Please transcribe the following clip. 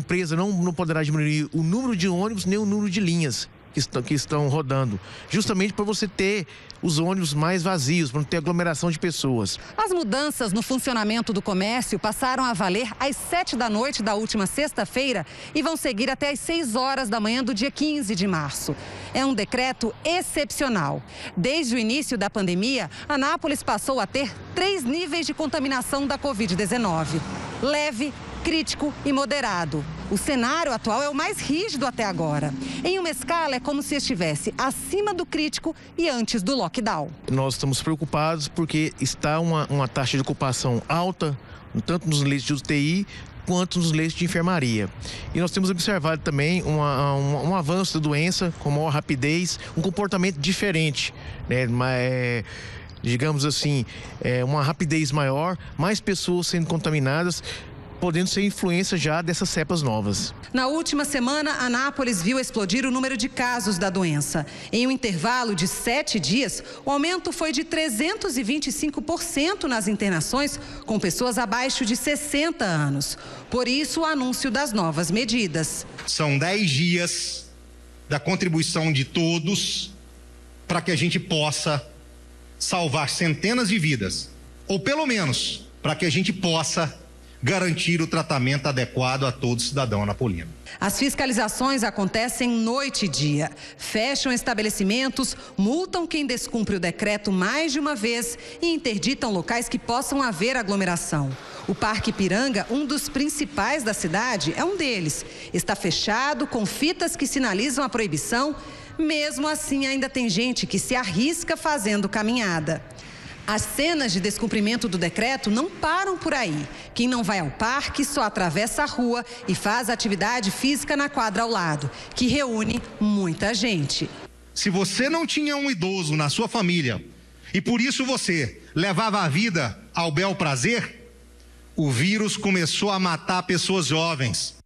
empresa não, não poderá diminuir o número de ônibus nem o número de linhas que estão, que estão rodando, justamente para você ter os ônibus mais vazios, para não ter aglomeração de pessoas. As mudanças no funcionamento do comércio passaram a valer às 7 da noite da última sexta-feira e vão seguir até às 6 horas da manhã do dia 15 de março. É um decreto excepcional. Desde o início da pandemia, Anápolis passou a ter três níveis de contaminação da Covid-19: leve, crítico e moderado. O cenário atual é o mais rígido até agora. Em uma escala, é como se estivesse acima do crítico e antes do lockdown. Nós estamos preocupados porque está uma, uma taxa de ocupação alta, tanto nos leitos de UTI quanto nos leitos de enfermaria. E nós temos observado também uma, um, avanço da doença com maior rapidez, um comportamento diferente, né? Mas, é, digamos assim, é, uma rapidez maior, mais pessoas sendo contaminadas, podendo ser influência já dessas cepas novas. Na última semana, Anápolis viu explodir o número de casos da doença. Em um intervalo de sete dias, o aumento foi de 325% nas internações com pessoas abaixo de 60 anos. Por isso, o anúncio das novas medidas. São dez dias da contribuição de todos para que a gente possa salvar centenas de vidas, ou pelo menos para que a gente possa garantir o tratamento adequado a todo cidadão napolino. As fiscalizações acontecem noite e dia. Fecham estabelecimentos, multam quem descumpre o decreto mais de uma vez e interditam locais que possam haver aglomeração. O Parque Piranga, um dos principais da cidade, é um deles. Está fechado com fitas que sinalizam a proibição. Mesmo assim, ainda tem gente que se arrisca fazendo caminhada. As cenas de descumprimento do decreto não param por aí. Quem não vai ao parque só atravessa a rua e faz atividade física na quadra ao lado, que reúne muita gente. Se você não tinha um idoso na sua família e por isso você levava a vida ao bel prazer, o vírus começou a matar pessoas jovens